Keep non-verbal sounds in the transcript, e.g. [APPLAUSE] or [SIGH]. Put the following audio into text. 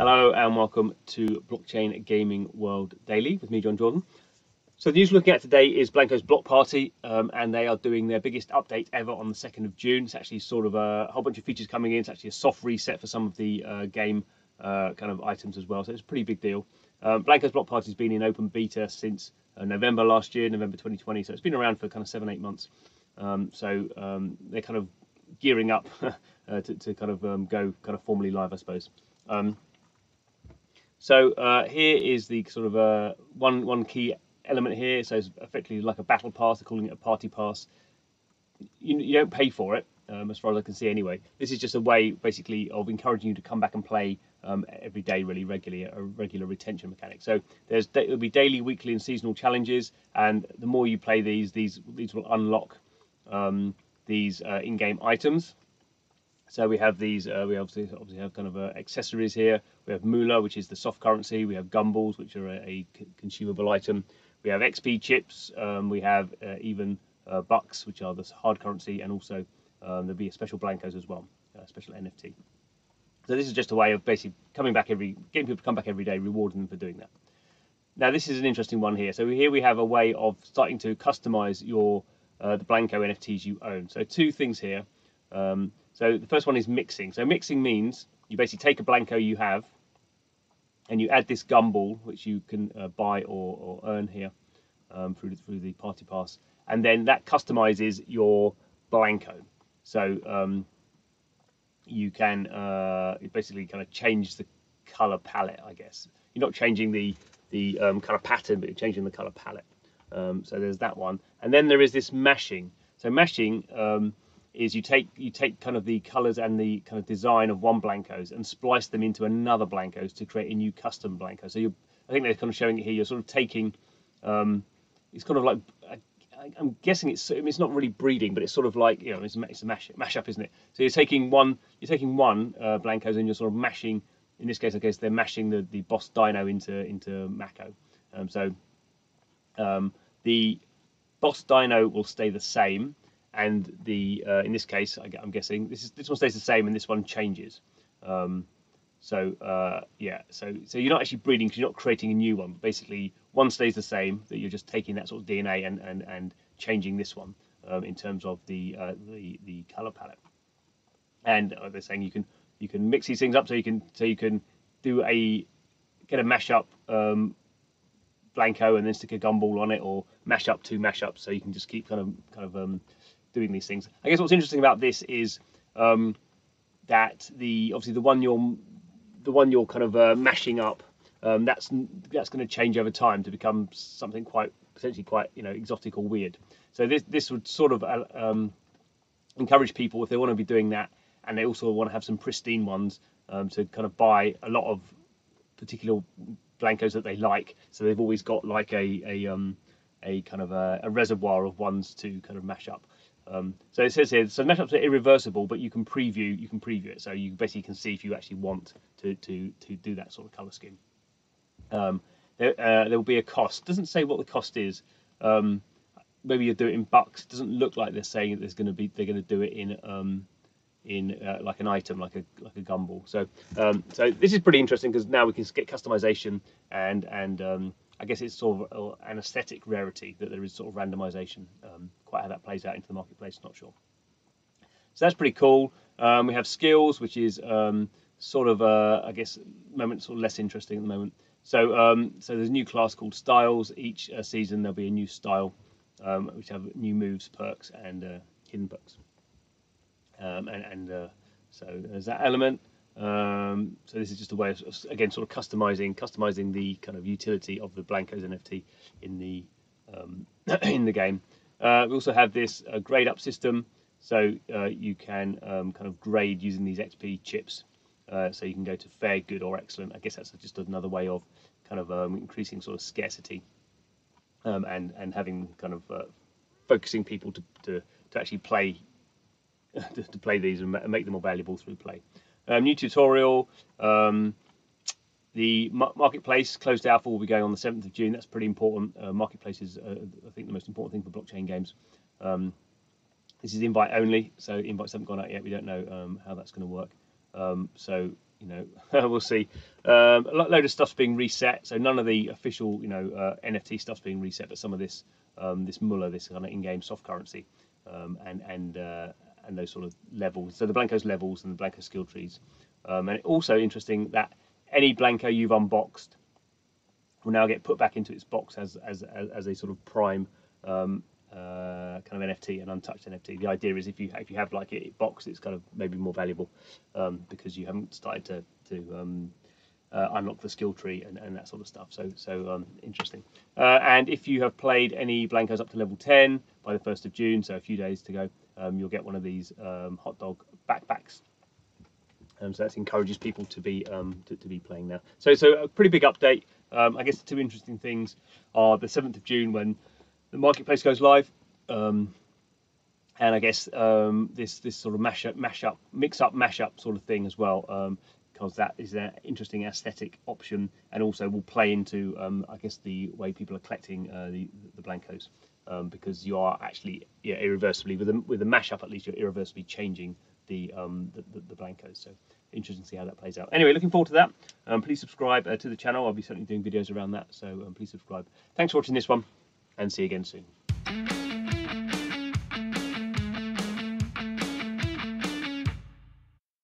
Hello and welcome to Blockchain Gaming World Daily with me, John Jordan. So the news we're looking at today is Blankos Block Party, um, and they are doing their biggest update ever on the 2nd of June. It's actually sort of a, whole bunch of features coming in. It's actually a soft reset for some of the uh, game uh, kind of items as well. So it's a pretty big deal. Um, Blankos Block Party has been in open beta since uh, November last year, November 2020. So it's been around for kind of seven, eight months. Um, so um, they're kind of gearing up [LAUGHS] uh, to, to, kind of um, go kind of formally live, I suppose. Um, so uh, here is the sort of uh, one one key element here. So it's effectively like a battle pass. They're calling it a party pass. You, you don't pay for it, um, as far as I can see anyway. This is just a way, basically, of encouraging you to come back and play um, every day, really regularly, a regular retention mechanic. So there's there'll be daily, weekly, and seasonal challenges, and the more you play these, these these will unlock um, these uh, in-game items. So we have these, uh, we obviously, obviously have kind of uh, accessories here. We have Moolah, which is the soft currency. We have Gumballs, which are a, a consumable item. We have XP chips. Um, we have uh, even uh, Bucks, which are the hard currency. And also um, there'll be a special Blankos as well, a special NFT. So this is just a way of basically coming back every, getting people to come back every day, rewarding them for doing that. Now this is an interesting one here. So here we have a way of starting to customize your uh, the Blanko NFTs you own. So two things here. Um, so the first one is mixing. So mixing means you basically take a Blanko you have and you add this gumball, which you can uh, buy or, or, earn here um, through, through the party pass. And then that customizes your Blanko. So um, you can uh, basically kind of change the color palette, I guess. You're not changing the, the um, kind of pattern, but you're changing the color palette. Um, so there's that one. And then there is this mashing. So mashing um, is you take you take kind of the colors and the kind of design of one blankos and splice them into another blankos to create a new custom blanko. So you, I think they're kind of showing it here. You're sort of taking, um, it's kind of like I, am guessing it's it's not really breeding, but it's sort of like you know it's, it's a mash mash up, isn't it? So you're taking one you're taking one uh, blankos and you're sort of mashing. In this case, I guess they're mashing the the boss dino into into Mako. Um, so um, the boss dino will stay the same and the uh, in this case I'm guessing this is this one stays the same and this one changes. Um, so uh, yeah so so you're not actually breeding because you're not creating a new one basically one stays the same that you're just taking that sort of DNA and and, and changing this one um, in terms of the uh, the the color palette. And uh, they're saying you can you can mix these things up so you can so you can do a get a mashup um, blanko and then stick a gumball on it or mash up two mashups so you can just keep kind of kind of um, doing these things. I guess what's interesting about this is um, that the obviously the one you're the one you're kind of uh, mashing up um, that's that's going to change over time to become something quite potentially quite you know exotic or weird. So this this would sort of uh, um, encourage people if they want to be doing that and they also want to have some pristine ones um, to kind of buy a lot of particular blankos that they like. So they've always got like a a um, a kind of a, a reservoir of ones to kind of mash up. Um, so it says here, so mashups are irreversible, but you can preview, you can preview it. So you basically can see if you actually want to to to do that sort of color scheme. Um, there, uh, there will be a cost. Doesn't say what the cost is. Um, maybe you do it in bucks. Doesn't look like they're saying that there's going to be they're going to do it in um, in uh, like an item, like a like a gumball. So um, so this is pretty interesting because now we can get customization and and um, I guess it's sort of an aesthetic rarity that there is sort of randomization. Um, quite how that plays out into the marketplace, not sure. So that's pretty cool. Um, we have skills, which is um, sort of, uh, I guess, moment sort of less interesting at the moment. So, um, so there's a new class called styles. Each uh, season there'll be a new style, um, which have new moves, perks, and uh, hidden perks. Um, and, and uh, so there's that element. Um, so this is just a way of, again, sort of customizing, customizing the kind of utility of the Blankos NFT in the um, [CLEARS THROAT] in the game. Uh, we also have this uh, grade up system, so uh, you can um, kind of grade using these XP chips. Uh, so you can go to fair, good, or excellent. I guess that's just another way of kind of um, increasing sort of scarcity um, and and having kind of uh, focusing people to, to, to actually play [LAUGHS] to, to play these and make them more valuable through play. Um, new tutorial. The marketplace closed alpha will be going on the 7th of June. That's pretty important. Uh, marketplace is, uh, I think, the most important thing for blockchain games. Um, this is invite only, so invites haven't gone out yet. We don't know um, how that's going to work. Um, so you know [LAUGHS] we'll see. Um, a load of stuff's being reset. So none of the official you know uh, NFT stuff's being reset, but some of this um, this Moolah, this kind of in-game soft currency, um, and and uh, and those sort of levels. So the Blankos levels and the Blanko skill trees. And also interesting that any Blanko you've unboxed will now get put back into its box as as as, a sort of prime um, uh, kind of NFT, an untouched NFT. The idea is if you if you have like a box, it's kind of maybe more valuable um, because you haven't started to to um, uh, unlock the skill tree and, and that sort of stuff. So so um, interesting. Uh, and if you have played any Blankos up to level 10 by the 1st of June, so a few days to go, um, you'll get one of these um, hot dog backpacks. Um, so that encourages people to be um, to, to, be playing now. So so a pretty big update. Um, I guess the two interesting things are the 7th of June when the marketplace goes live. Um, and I guess um, this this sort of mash up, mix up, mash up sort of thing as well, um, because that is an interesting aesthetic option, and also will play into um, I guess the way people are collecting uh, the the blankos, um, because you are actually yeah, irreversibly with a with a mash up at least you're irreversibly changing the um, the, the, the blankos. So interesting to see how that plays out. Anyway, looking forward to that. Um, please subscribe uh, to the channel. I'll be certainly doing videos around that. So um, please subscribe. Thanks for watching this one, and see you again soon.